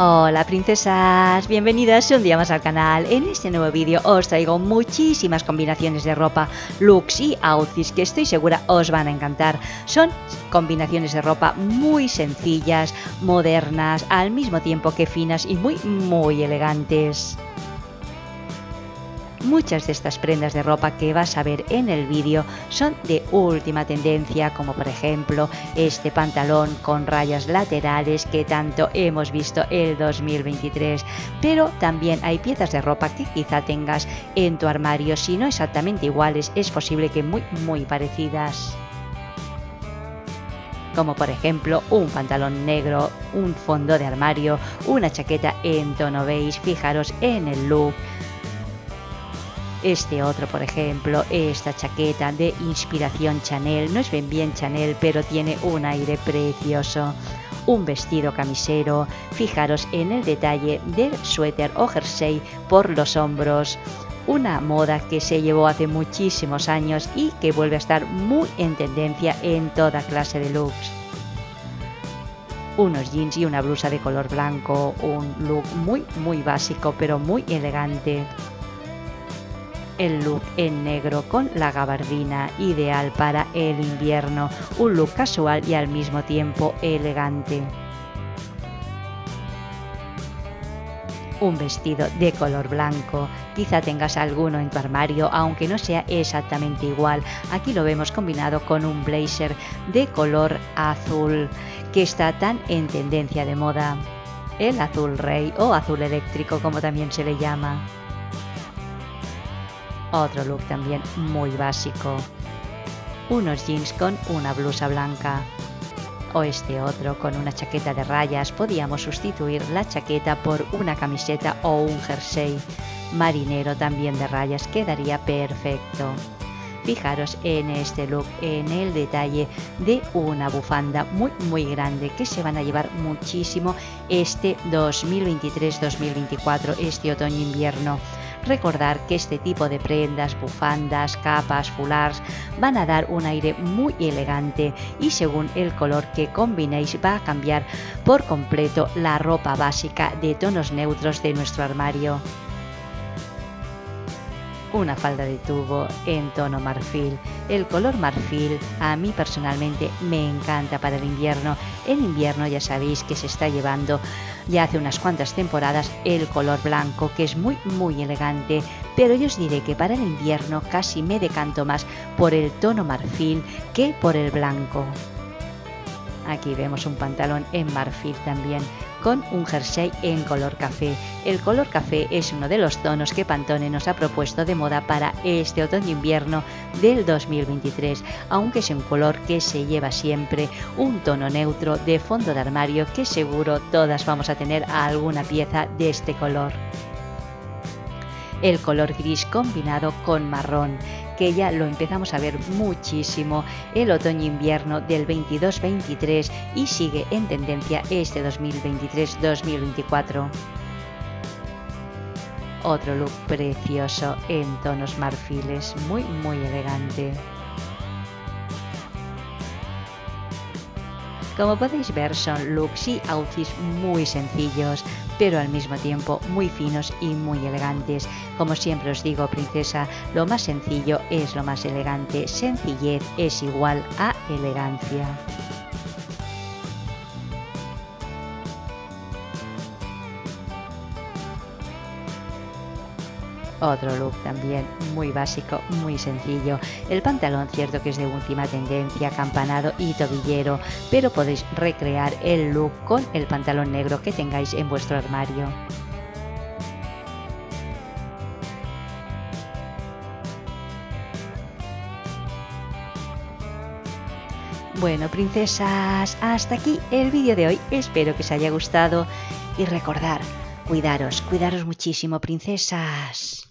Hola princesas, bienvenidas un día más al canal. En este nuevo vídeo os traigo muchísimas combinaciones de ropa, looks y outfits que estoy segura os van a encantar. Son combinaciones de ropa muy sencillas, modernas, al mismo tiempo que finas y muy muy elegantes. Muchas de estas prendas de ropa que vas a ver en el vídeo son de última tendencia, como por ejemplo este pantalón con rayas laterales que tanto hemos visto el 2023. Pero también hay piezas de ropa que quizá tengas en tu armario, si no exactamente iguales, es posible que muy muy parecidas. Como por ejemplo un pantalón negro, un fondo de armario, una chaqueta en tono beige, fijaros en el look, este otro, por ejemplo, esta chaqueta de inspiración Chanel, no es bien Chanel, pero tiene un aire precioso. Un vestido camisero, fijaros en el detalle del suéter o jersey por los hombros. Una moda que se llevó hace muchísimos años y que vuelve a estar muy en tendencia en toda clase de looks. Unos jeans y una blusa de color blanco, un look muy muy básico pero muy elegante el look en negro con la gabardina, ideal para el invierno, un look casual y al mismo tiempo elegante. un vestido de color blanco. Quizá tengas alguno en tu armario, aunque no sea exactamente igual. Aquí lo vemos combinado con un blazer de color azul, que está tan en tendencia de moda. El azul rey o azul eléctrico, como también se le llama. Otro look también muy básico. Unos jeans con una blusa blanca. O este otro con una chaqueta de rayas. Podíamos sustituir la chaqueta por una camiseta o un jersey. Marinero también de rayas quedaría perfecto. Fijaros en este look, en el detalle de una bufanda muy muy grande que se van a llevar muchísimo este 2023-2024, este otoño-invierno Recordar que este tipo de prendas, bufandas, capas, fulars van a dar un aire muy elegante y según el color que combinéis va a cambiar por completo la ropa básica de tonos neutros de nuestro armario una falda de tubo en tono marfil. El color marfil a mí personalmente me encanta para el invierno. En invierno ya sabéis que se está llevando ya hace unas cuantas temporadas el color blanco que es muy muy elegante, pero yo os diré que para el invierno casi me decanto más por el tono marfil que por el blanco. Aquí vemos un pantalón en marfil también con un jersey en color café. El color café es uno de los tonos que Pantone nos ha propuesto de moda para este otoño-invierno del 2023, aunque es un color que se lleva siempre, un tono neutro de fondo de armario que seguro todas vamos a tener alguna pieza de este color el color gris combinado con marrón que ya lo empezamos a ver muchísimo el otoño-invierno del 22-23 y sigue en tendencia este 2023-2024. Otro look precioso en tonos marfiles, muy muy elegante. Como podéis ver son looks y outfits muy sencillos, pero al mismo tiempo muy finos y muy elegantes. Como siempre os digo, princesa, lo más sencillo es lo más elegante. Sencillez es igual a elegancia. Otro look también muy básico, muy sencillo. El pantalón cierto que es de última tendencia, campanado y tobillero, pero podéis recrear el look con el pantalón negro que tengáis en vuestro armario. Bueno, princesas, hasta aquí el vídeo de hoy. Espero que os haya gustado y recordar, cuidaros, cuidaros muchísimo, princesas.